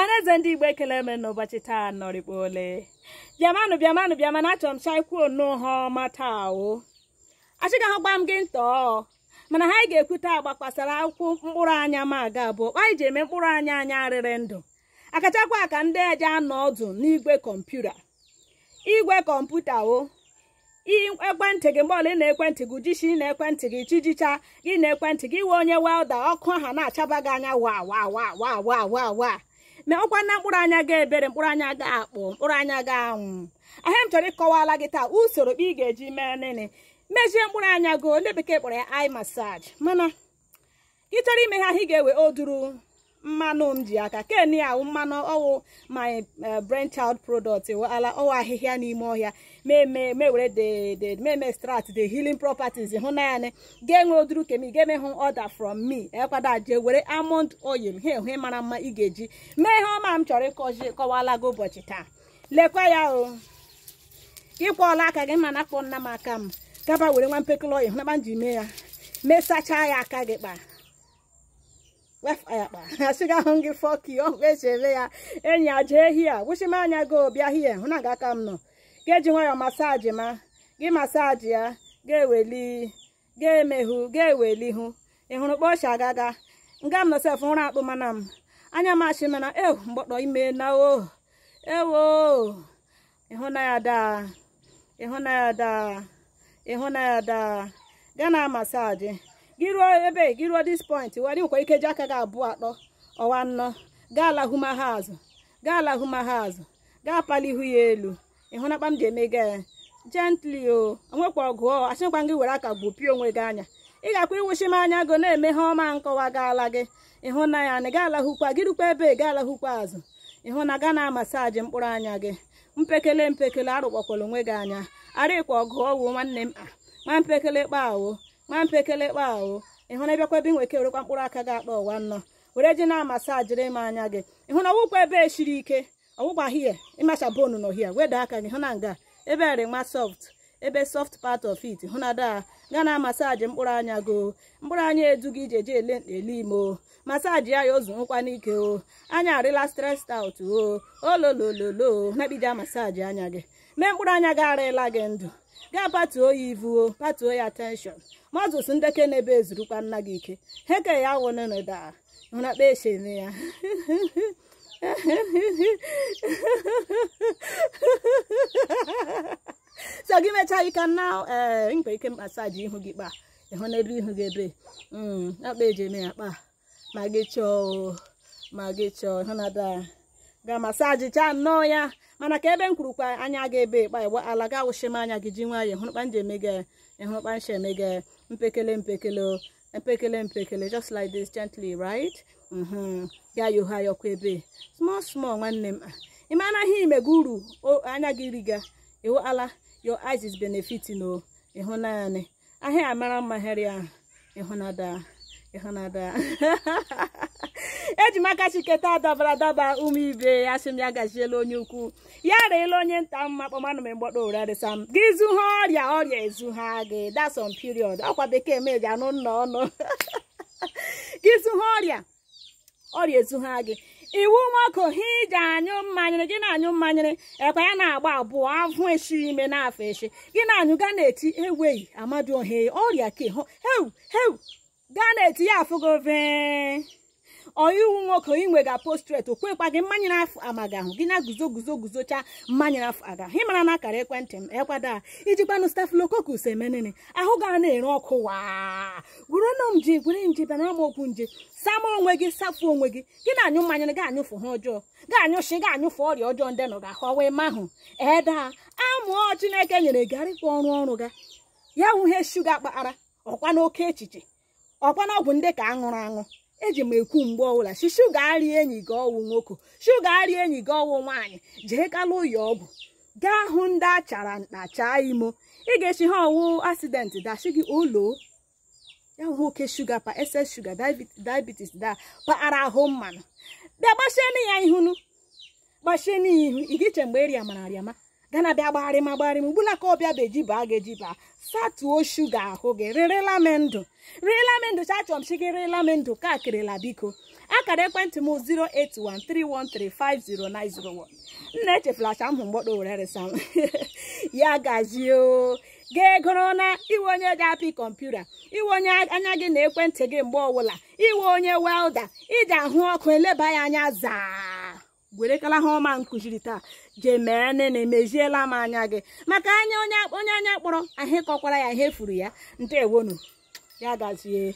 ọnaeze ndị igbo ekele me n'ụbọchị taa nọrịkpa ole bịamanụ bịamanụ bịamana achọrọ m chaikwu onuha ọma taa o achịga ha gbaa m gị ntọ mana ha anyị ga-ekwu taa agba kpasara akwụkwọ mkpụrụ anya ma aga abụọ anyị ji eme mkpụrụ anya anya arịrị ndụ akachakwa ka ndị eje anọ ọdụ n'igwe kọmputa igwe kọmputa o ekwentị gị mgbe ole na ekwentị gị jishi na ekwentị gị chijicha gị na ekwentị gị wee onye welda ọkụ ha na-achaba gị anya wa wa wa wa wa wa wa ma ọkwa na mkpụrụ anya ga ebere mkpụrụ anya ga akpụ mkpụrụ anya ga anwụ ahịa m chọrọ ịkọwala gị taa usoro ị ga-eji mee nene mejie mkpụrụ anya go ndị bekee kpọrọ ya eye massage mana ị chọrọ ime ha ị ga-ewe oduru mmanụ m ji aka ken ahụ mmanụ ọwụ my eh, eh, brainchild product ala ọwụ ahịhịa n'ime ọhịa me mewere the meme strat the healing properties hụ na ya ga-enwe oduru kemi ga-eme hụ order from me ekwada jee were almond oyi ha ehe mara mma ị ga-eji mee ihe ọma m chọrọ ịkọzi kọwala gị ụbọchị taa lekwa ya o ịkwọọla aka gị mana akpọ nna m aka m gaba were nwa mpekele oyi hụ na ji mee ya mesachaa ya aka gị kpa wefụ ya kpa asị gị ahụ gị fọk ya ọkpa esi ele ya enyi a jee hia gwụsị m anya gị bịa hie hụ na gaka eh, m nọ ga-eji nwayọ masaji ma gị masaji ya ga-eweli ga-emehụ ga-eweli hụ ịhụrụ hụrụ kpọcha agaga nga m nọsef ụra akpụ mana m anya m mana ehu mgbọtọ ime na oh. eh, oh. eh, o ewo na ya daa ịhụna ya daa ya daa gaa na masaji gị ruo ebe gị ruo dis point were nwekwa ike ji aka gị abụọ atọ ọwa nnọ gaa alahụma azụ gaa alahụma azụ gaa ihu ya elu ịhụ na kpa ji eme gị eh, gently o onwekwa ọgụ ọ achịkwa gị were aka gbupie onwe gị anya ị ga-akwa iwuchi m anya go na-eme ha ọma nkọwa gaala gị ịhụnanya na gaa alahụkwa gị rukwa ebe gaa alahụkwa azụ ịhụ na gaa na amasaji mkpụrụ anya gị mpekele mpekele arụkpọkwala onwe gị anya arịkwa ọgụ ọwụ nwanne nwa ah, mpekele kpa nwa mpekele kpa ahụ ịhụ na ebekwa ebe ị nweke werekwa mkpụrụ aka gị akpa ụwa nnọ were ji na-amasị ajiri ịma anya gị ịhụ na ọwụkwa ebe e shiri ike ọwụkwa hie ịmacha bonu nọ hie weda aka gị hụ na nga ebe ere nwa soft ebe soft part of it gaa na masaji mkpụrụ anya go mkpụrụ anya edu gị ije je ele ele imo masaji ya ya ozunkwa n'ike o anya arịla stressed out o ololololo nakpija masaji anya gị mee mkpụrụ anya gị arịla gị ndụ gaa patuo ya ivuo patuo ya tenshọn mazụs ndeke na ebe ezurukwa nna gị ike heke ya wụnụnụda ya so gị mechaa eh, ike na ee mkpa ike masaji ihu gị kpaa ịhụ n'elu ihu gị ebe hmm, akpa eji eme ya kpaa ma gị chọọ ma gị chọọ ịhụ na da ga masaji chaa nnọọ ya mana ka ebe m kwurukwa anya gị ebe ịkpa ịgba ala ga awụsị m anya gị ji nwayọ ịhụrụkpa m ji eme gị ịhụrụkpa m shi eme gị mpekele mpekele mpekele mpekele just like this gently right mm-hmm. ya yoha yọkwa ebe small small nwanne m ịma anaghị imega uru anya gị riga ịwụ ala your eyes is benefiting o oh. ịhụnanya ahịa amara mma hịrịa ịhụnada ịhụnada eji m aka chiketa dabara daba ume ibe ya sị m ya gaziela onye ukwu ya reela onye nta mma kpọmanụ m mgbọdọ ụra dịsa m gị zu ha ọrịa ọrịa ezu ha gị that's on period ọkwa bekee m eji anụ nna ọnụ gị zu ha ọrịa ọrịa ezu ha gị iwu ị ga anyụ mmanyere gị na-anyụ mmanyere ekwe ya na-agba abụọ avụ esi ime na-afọ esi gị na-anyụga na-eti ewei amadu ohe ọrịa keho heu heu gaa na-eti ya afụgo vee onye iwu nwoke onye nwe ga-apostret okwekwa gị mmanya na-afụ amaga ahụ gị na-guzo guzo guzochaa mmanya na-afụ aga ị mara na akara ekwentị m ekwado a ijikwanụ stafụlokokus emenene ahụ ga na-ere ọkụ waa gwuru nụ m ji gwuri nje bịara m okwu nje sama onwe gị safu onwe gị gị na-anyụ mmanya gị gị anyụfụ ha ọjọọ gị anyụshi gị anyụfụ ọrịa ọjọọ ndị nọ ga-ahọwa eme ahụ edaa amụọ Chineke nyere gị ọrụ ọrụ ga ya wụ ihe shuga kpakpara ọkwa oke echiche ọkwa ọgwụ ndị ka aṅụrụ aṅụ eji m ekwu mgbe ọbụla si shuga arị enyi gị ọwụ nwoke shuga arị enyi gị ọwụ nwaanyị jee kalụ ụyọ ọgwụ gaa hụ ndị achara chaa imo ị ga-esi ha ọwụ asidenti dasi gị ụlọ ya nwoke shuga pa ss shuga diabetes da paara ahụ mmanụ bịa gbachie ya ihunu gbachie n'ihu ihu igiche mgbe erịamara arịama ya na-abịa gbagharịm agbagharịm ugbula ka ọbịa bụ ejiba ga ejiba satuo shuga ahụ gị rịrịla m ndụ rịrịla m ndụ chachọm shi gị rịrịla m ndụ kakịrịla biko akara ekwentị m 08131350901 nna echefulacha m hụ mgbọdo were resa m ya gazio gị ga-egoro na iwe onye ga apị kọmputa iwe onye anya gị na ekwentị gị mgbe ọbụla iwe onye welda iji ahụ ọkụ eleba ya anya zaa gwerekala ha ọma nkụziri taa jee mee na emeziela m anya gị maka anya onye anya kpọrọ ahịa kọkwara ya ihe furu ya ndị ewonu ya gazie